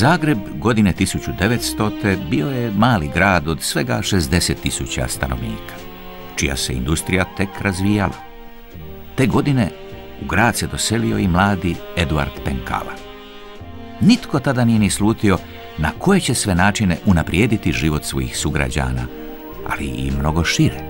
Zagreb godine 1900. bio je mali grad od svega 60 tisuća stanovnika, čija se industrija tek razvijala. Te godine u grad se doselio i mladi Eduard Penkala. Nitko tada nije ni slutio na koje će sve načine unaprijediti život svojih sugrađana, ali i mnogo šire.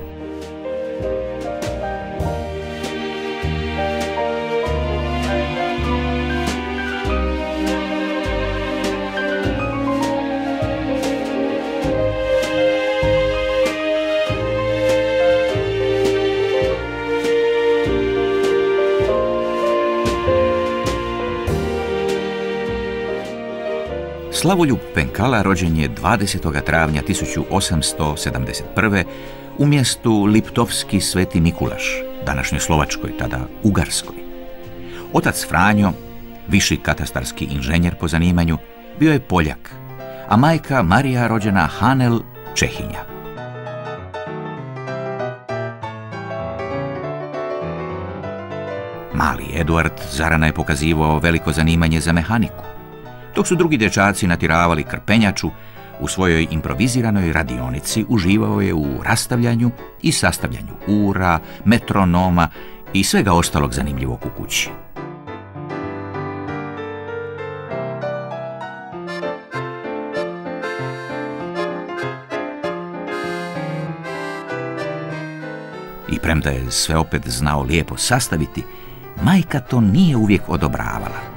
Slavoljub Penkala rođen je 20. travnja 1871. u mjestu Liptovski Sveti Mikulaš, današnjoj Slovačkoj, tada Ugarskoj. Otac Franjo, viši katastarski inženjer po zanimanju, bio je Poljak, a majka Marija rođena Hanel Čehinja. Mali Eduard zarana je pokazivao veliko zanimanje za mehaniku dok su drugi dječaci natiravali krpenjaču, u svojoj improviziranoj radionici uživao je u rastavljanju i sastavljanju ura, metronoma i svega ostalog zanimljivog u kući. I premda je sve opet znao lijepo sastaviti, majka to nije uvijek odobravala.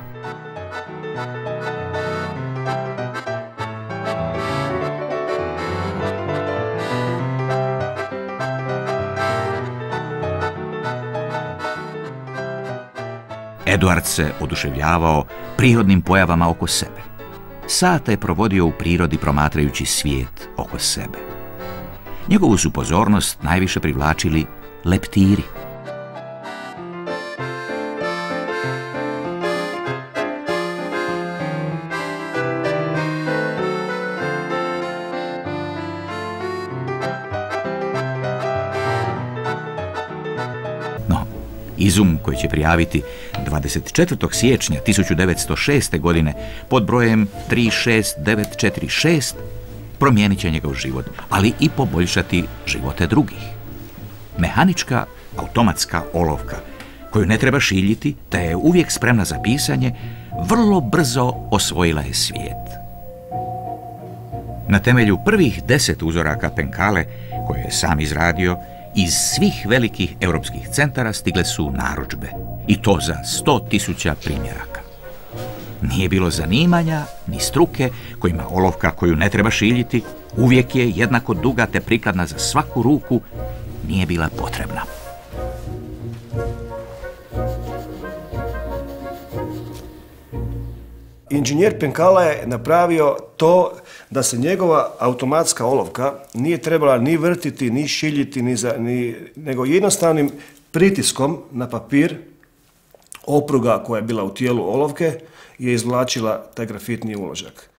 Eduard se oduševljavao prirodnim pojavama oko sebe. Sata je provodio u prirodi promatrajući svijet oko sebe. Njegovu su pozornost najviše privlačili leptiri. Izum koji će prijaviti 24. siječnja 1906. godine pod brojem 36946 promijenit će njegov život, ali i poboljšati živote drugih. Mehanička automatska olovka koju ne treba šiljiti, te je uvijek spremna za pisanje, vrlo brzo osvojila je svijet. Na temelju prvih deset uzoraka penkale, koje je sam izradio, iz svih velikih europskih centara stigle su narudžbe. I to za sto tisuća primjeraka. Nije bilo zanimanja, ni struke, kojima olovka koju ne treba šiljiti, uvijek je jednako duga te prikladna za svaku ruku, nije bila potrebna. Inženjer Penkala je napravio to da se njegova automatska olovka nije trebala ni vrtiti, ni šiljiti, ni, za, ni nego jednostavnim pritiskom na papir opruga koja je bila u tijelu olovke je izvlačila taj grafitni uložak.